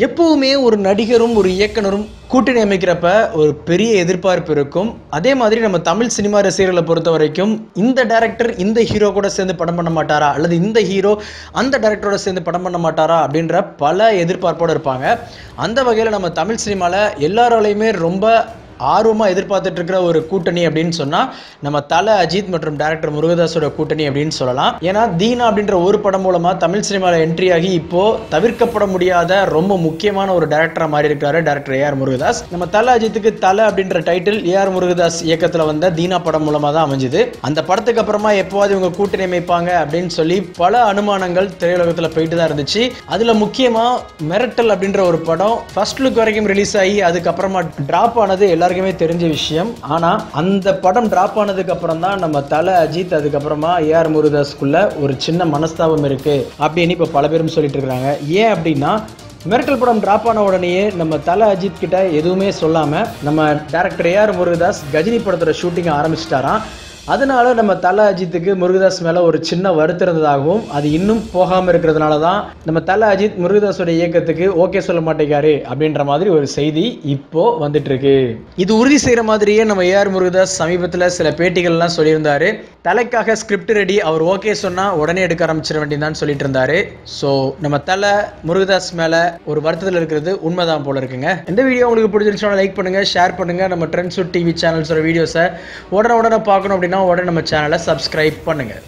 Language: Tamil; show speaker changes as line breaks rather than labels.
எப்பவுமே ஒரு நடிகரும் ஒரு இயக்குனரும் கூட்டணி அமைக்கிறப்ப ஒரு பெரிய எதிர்பார்ப்பு இருக்கும். அதே மாதிரி நம்ம தமிழ் சினிமா ரசிகர்களை பொறுத்த வரைக்கும் இந்த டைரக்டர் இந்த ஹீரோ கூட சேர்ந்து படம் பண்ண மாட்டாரா? அல்லது இந்த ஹீரோ அந்த டேரக்டரோட சேர்ந்து படம் பண்ண மாட்டாரா? அப்படின்ற பல எதிர்பார்ப்போடு இருப்பாங்க. அந்த வகையில் நம்ம தமிழ் சினிமாவில் எல்லாராலையுமே ரொம்ப ஆர்வமாக எதிர்பார்த்துட்டு இருக்கிற ஒரு கூட்டணி அப்படின்னு சொன்னால் நம்ம தலை அஜித் மற்றும் டேரக்டர் முருகதாஸோட கூட்டணி அப்படின்னு சொல்லலாம். ஏன்னா தீனா அப்படின்ற ஒரு படம் மூலமாக தமிழ் சினிமாவில் என்ட்ரி ஆகி இப்போ தவிர்க்கப்பட முடியாத ரொம்ப முக்கியமான ஒரு டேரக்டராக மாறி இருக்கிறாரு டேரக்டர் ஏஆர் முருகதாஸ். நம்ம தலை அஜித்துக்கு தலை அப்படின்ற டைட்டில் ஏஆர் முருகதாஸ் இயக்கத்தில் வந்த தீனா படம் மூலமாக தான் அமைஞ்சுது. அந்த படத்துக்கு அப்புறமா எப்போவாது இவங்க கூட்டணி அமைப்பாங்க அப்படின்னு சொல்லி பல அனுமானங்கள் திரையுலகத்தில் போயிட்டு தான் இருந்துச்சு. அதில் முக்கியமாக மிரட்டல் அப்படின்ற ஒரு படம் ஃபர்ஸ்ட் லுக் வரைக்கும் ரிலீஸ் ஆகி அதுக்கப்புறமா ட்ராப் ஆனது எல்லாருக்குமே தெரிஞ்ச விஷயம். ஆனால் அந்த படம் ட்ராப் ஆனதுக்கப்புறம் தான் நம்ம தலை அஜித் அதுக்கப்புறமா ஏஆர் முருகதாஸ்குள்ள ஒரு சின்ன மனஸ்தாபம் இருக்கு அப்படின்னு இப்போ பல பேரும் சொல்லிட்டு இருக்காங்க. ஏன் அப்படின்னா மிரட்டல் படம் டிராப் ஆன உடனேயே நம்ம தலை அஜித் கிட்ட எதுவுமே சொல்லாமல் நம்ம டேரக்டர் ஏஆர் முருகதாஸ் கஜினி படத்தோட ஷூட்டிங் ஆரம்பிச்சிட்டாராம். அதனால நம்ம தல அஜித்துக்கு முருகதாஸ் மேலே ஒரு சின்ன வருத்தம் இருந்ததாகவும் அது இன்னும் போகாமல் இருக்கிறதுனால தான் நம்ம தல அஜித் முருகதாஸோட இயக்கத்துக்கு ஓகே சொல்ல மாட்டேங்காரு அப்படின்ற மாதிரி ஒரு செய்தி இப்போ வந்துட்டு இருக்கு. இது உறுதி செய்கிற மாதிரியே நம்ம ஏஆர் முருகதாஸ் சமீபத்தில் சில பேட்டிகள்லாம் சொல்லியிருந்தாரு. தலைக்காக ஸ்கிரிப்ட் ரெடி அவர் ஓகே சொன்னால் உடனே எடுக்க ஆரம்பிச்சிட வேண்டியதான்னு சொல்லிட்டு இருந்தாரு ஸோ நம்ம தலை முருகதாஸ் மேலே ஒரு வருத்தத்தில் இருக்கிறது உண்மைதான் போல இருக்குங்க. இந்த வீடியோ உங்களுக்கு பிடிச்சிருச்சுன்னா லைக் பண்ணுங்கள் ஷேர் பண்ணுங்க. நம்ம ட்ரெண்ட்ஸு டிவி சேனல்ஸோட வீடியோஸை உடனே உடனே பார்க்கணும் அப்படின்னா உடனே நம்ம சேனலை சப்ஸ்கிரைப் பண்ணுங்கள்